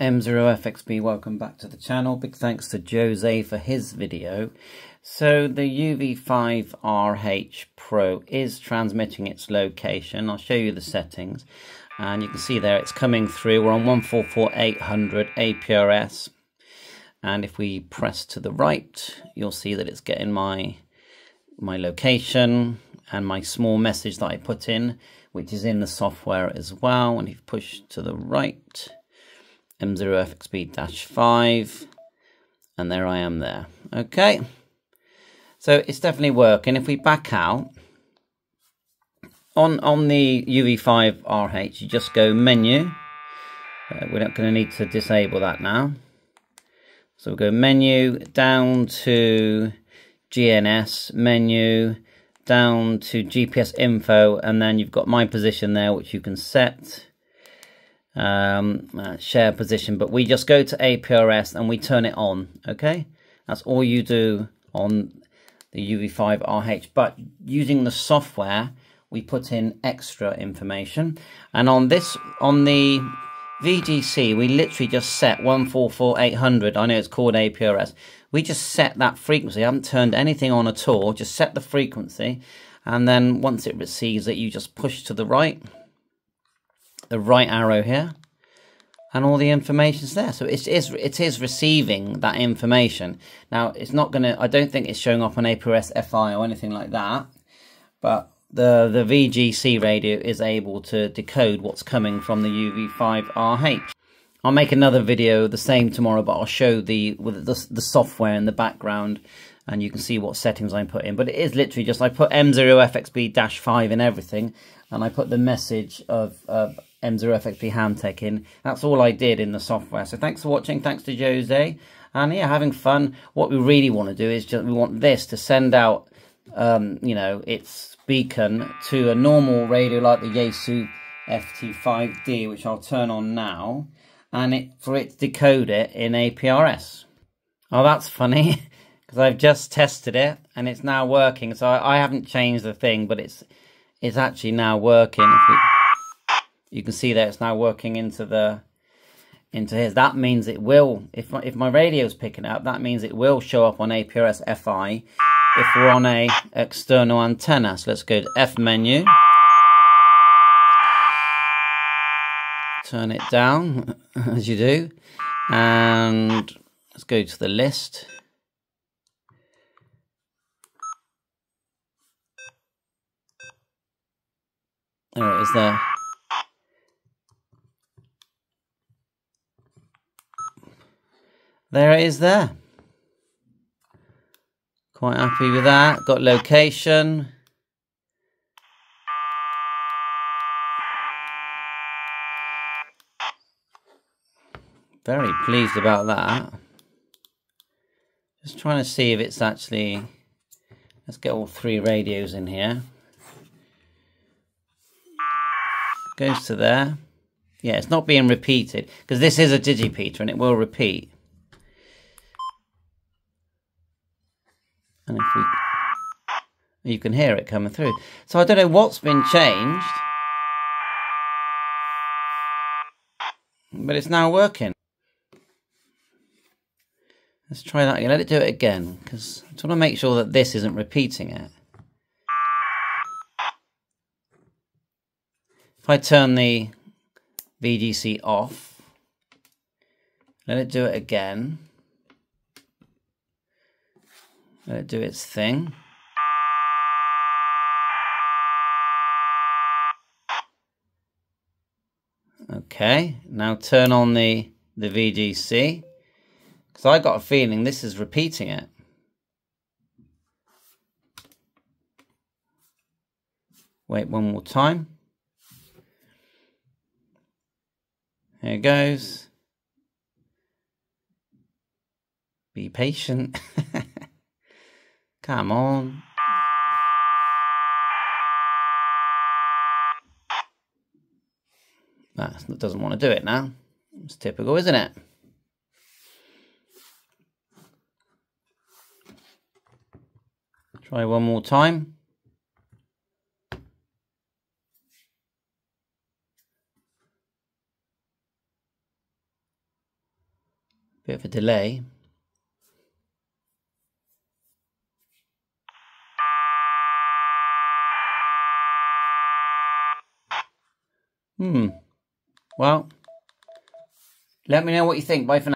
M0FXB, welcome back to the channel. Big thanks to Jose for his video. So the UV5RH Pro is transmitting its location. I'll show you the settings. And you can see there it's coming through. We're on 144800 APRS. And if we press to the right, you'll see that it's getting my, my location and my small message that I put in, which is in the software as well. And if you push to the right, M0FXB-5 and there I am there. Okay, so it's definitely working. If we back out, on, on the UV5RH, you just go menu. Uh, we're not going to need to disable that now. So we'll go menu, down to GNS, menu, down to GPS info, and then you've got my position there, which you can set um, uh, share position, but we just go to APRS and we turn it on, okay? That's all you do on the UV5RH, but using the software, we put in extra information. And on this, on the VGC, we literally just set 144800, I know it's called APRS, we just set that frequency, I haven't turned anything on at all, just set the frequency, and then once it receives it, you just push to the right, the right arrow here and all the information's there. So it is it is receiving that information. Now it's not gonna I don't think it's showing up on APRS FI or anything like that, but the the VGC radio is able to decode what's coming from the UV5RH. I'll make another video the same tomorrow, but I'll show the with the, the software in the background and you can see what settings I put in. But it is literally just I put M0FXB-5 in everything and I put the message of, of M0FXB HAMTech in. That's all I did in the software. So thanks for watching. Thanks to Jose. And yeah, having fun. What we really want to do is just we want this to send out, um, you know, its beacon to a normal radio like the Yaesu FT5D, which I'll turn on now, and it for it to decode it in APRS. Oh, that's funny because I've just tested it and it's now working. So I, I haven't changed the thing, but it's it's actually now working you can see that it's now working into the into his. That means it will, if my, if my radio's picking up, that means it will show up on APRS FI if we're on a external antenna. So let's go to F menu. Turn it down, as you do. And let's go to the list. There it is there. There it is there. Quite happy with that. Got location. Very pleased about that. Just trying to see if it's actually... Let's get all three radios in here. Goes to there. Yeah, it's not being repeated because this is a digipeater and it will repeat. And if we, you can hear it coming through. So I don't know what's been changed, but it's now working. Let's try that again. Let it do it again, because I just want to make sure that this isn't repeating it. If I turn the VGC off, let it do it again. Let it do its thing. Okay, now turn on the, the VGC. Because I got a feeling this is repeating it. Wait one more time. Here goes. Be patient. Come on. That doesn't want to do it now. It's typical, isn't it? Try one more time. Bit of a delay. Hmm. Well, let me know what you think. Bye for now.